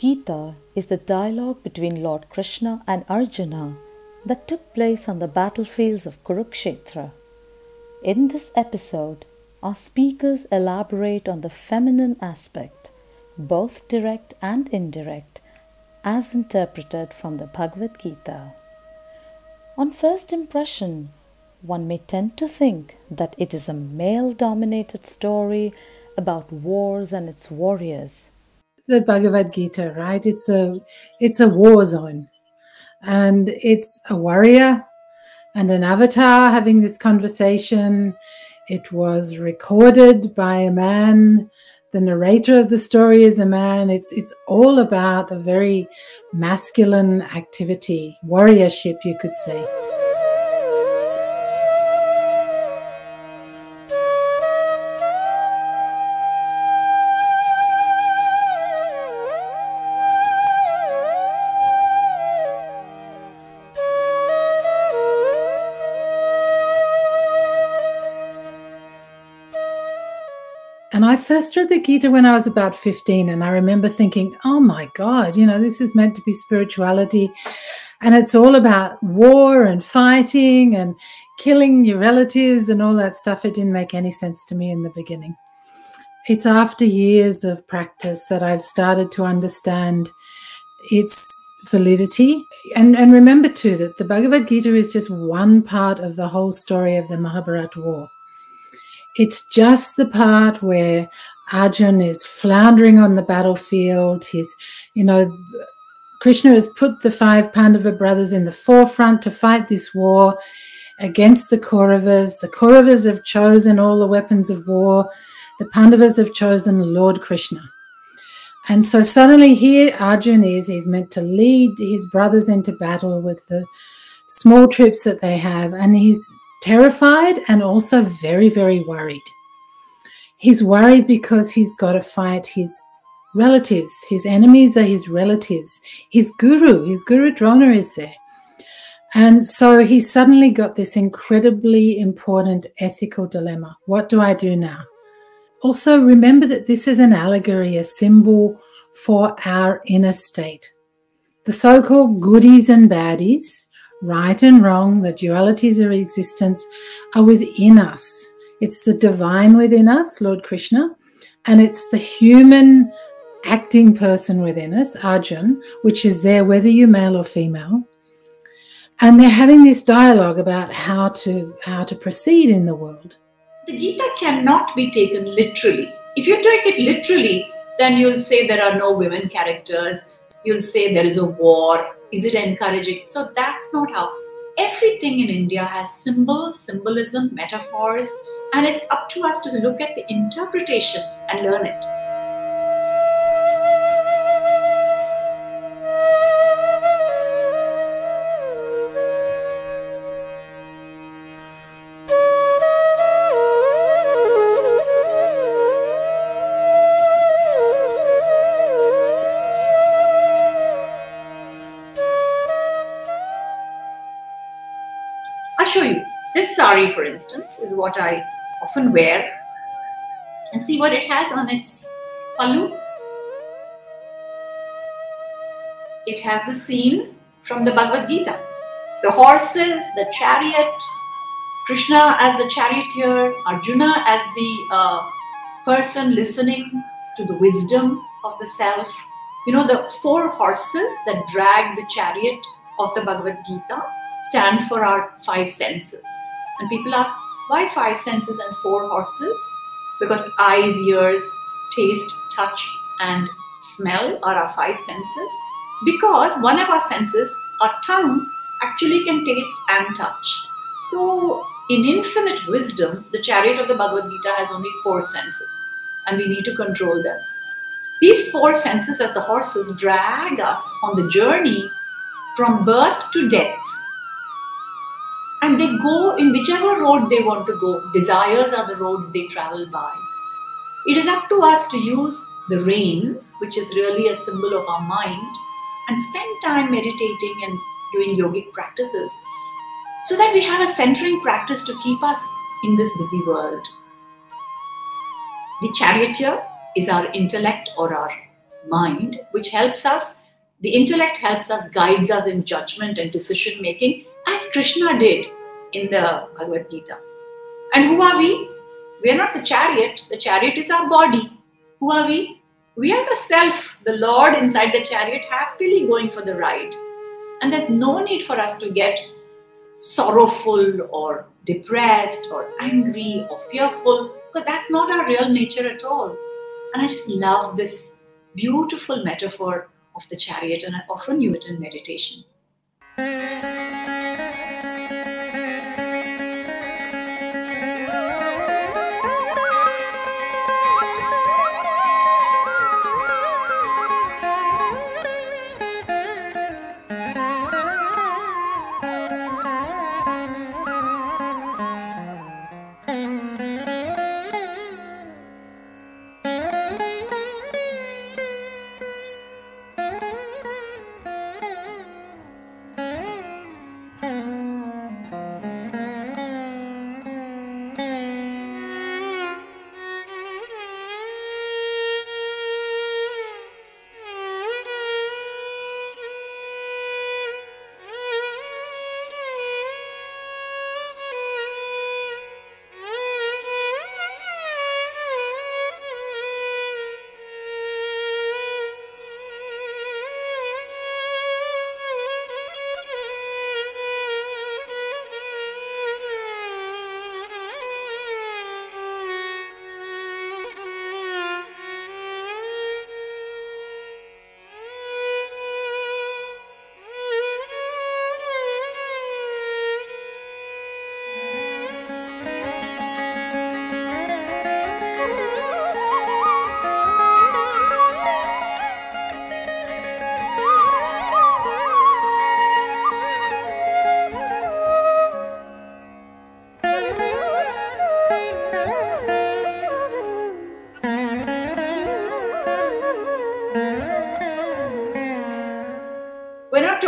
Gita is the dialogue between Lord Krishna and Arjuna that took place on the battlefields of Kurukshetra. In this episode, our speakers elaborate on the feminine aspect, both direct and indirect, as interpreted from the Bhagavad Gita. On first impression, one may tend to think that it is a male dominated story about wars and its warriors. The Bhagavad Gita, right? It's a it's a war zone. And it's a warrior and an avatar having this conversation. It was recorded by a man. The narrator of the story is a man. It's it's all about a very masculine activity, warriorship, you could say. First read the Gita when I was about 15. And I remember thinking, oh my God, you know, this is meant to be spirituality. And it's all about war and fighting and killing your relatives and all that stuff. It didn't make any sense to me in the beginning. It's after years of practice that I've started to understand its validity. And, and remember, too, that the Bhagavad Gita is just one part of the whole story of the Mahabharata War. It's just the part where Arjun is floundering on the battlefield. He's, you know, Krishna has put the five Pandava brothers in the forefront to fight this war against the Kauravas. The Kauravas have chosen all the weapons of war. The Pandavas have chosen Lord Krishna. And so suddenly here Arjun is, he's meant to lead his brothers into battle with the small troops that they have. And he's terrified and also very, very worried. He's worried because he's got to fight his relatives. His enemies are his relatives. His guru, his guru Drona is there. And so he suddenly got this incredibly important ethical dilemma. What do I do now? Also, remember that this is an allegory, a symbol for our inner state. The so called goodies and baddies right and wrong, the dualities of existence are within us. It's the divine within us, Lord Krishna, and it's the human acting person within us, Arjun, which is there whether you're male or female. And they're having this dialogue about how to how to proceed in the world. The Gita cannot be taken literally. If you take it literally, then you'll say there are no women characters. You'll say there is a war is it encouraging? So that's not how. Everything in India has symbols, symbolism, metaphors, and it's up to us to look at the interpretation and learn it. Show you. This sari, for instance, is what I often wear. And see what it has on its pallu. It has the scene from the Bhagavad Gita. The horses, the chariot, Krishna as the charioteer, Arjuna as the uh, person listening to the wisdom of the self. You know, the four horses that drag the chariot of the Bhagavad Gita stand for our five senses. And people ask, why five senses and four horses? Because eyes, ears, taste, touch, and smell are our five senses. Because one of our senses, our tongue, actually can taste and touch. So, in infinite wisdom, the chariot of the Bhagavad Gita has only four senses, and we need to control them. These four senses, as the horses, drag us on the journey from birth to death and they go in whichever road they want to go. Desires are the roads they travel by. It is up to us to use the reins, which is really a symbol of our mind, and spend time meditating and doing yogic practices so that we have a centering practice to keep us in this busy world. The charioteer is our intellect or our mind, which helps us, the intellect helps us, guides us in judgment and decision making, as Krishna did in the Bhagavad Gita. And who are we? We are not the chariot. The chariot is our body. Who are we? We are the self, the Lord inside the chariot, happily going for the ride. And there's no need for us to get sorrowful or depressed or angry or fearful, because that's not our real nature at all. And I just love this beautiful metaphor of the chariot, and I often use it in meditation.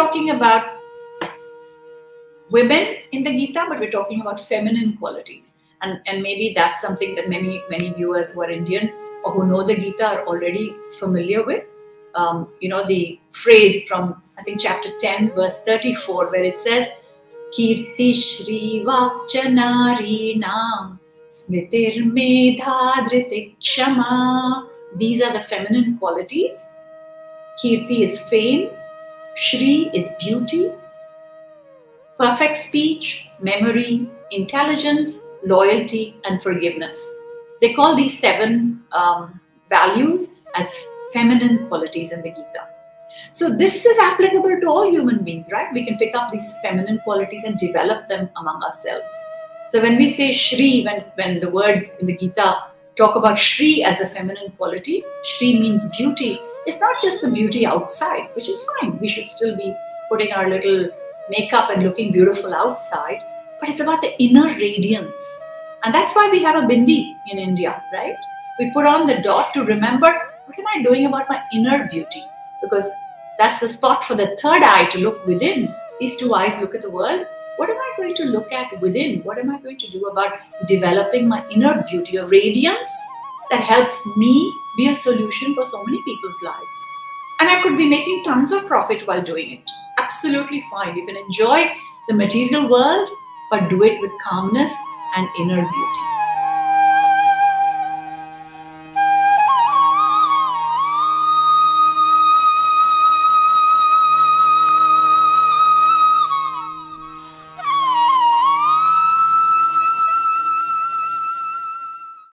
Talking about women in the Gita, but we're talking about feminine qualities. And, and maybe that's something that many, many viewers who are Indian or who know the Gita are already familiar with. Um, you know, the phrase from, I think, chapter 10, verse 34, where it says, Kirti Shri Vakchanari Nam Kshama. These are the feminine qualities. Kirti is fame, Shri is beauty, perfect speech, memory, intelligence, loyalty, and forgiveness. They call these seven um, values as feminine qualities in the Gita. So, this is applicable to all human beings, right? We can pick up these feminine qualities and develop them among ourselves. So, when we say Shri, when, when the words in the Gita talk about Shri as a feminine quality, Shri means beauty. It's not just the beauty outside, which is fine. We should still be putting our little makeup and looking beautiful outside, but it's about the inner radiance. And that's why we have a bindi in India, right? We put on the dot to remember what am I doing about my inner beauty? Because that's the spot for the third eye to look within. These two eyes look at the world. What am I going to look at within? What am I going to do about developing my inner beauty, or radiance that helps me be a solution for so many people's lives? And I could be making tons of profit while doing it. Absolutely fine. You can enjoy the material world, but do it with calmness and inner beauty.